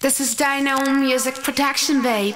This is Dino Music Production, babe.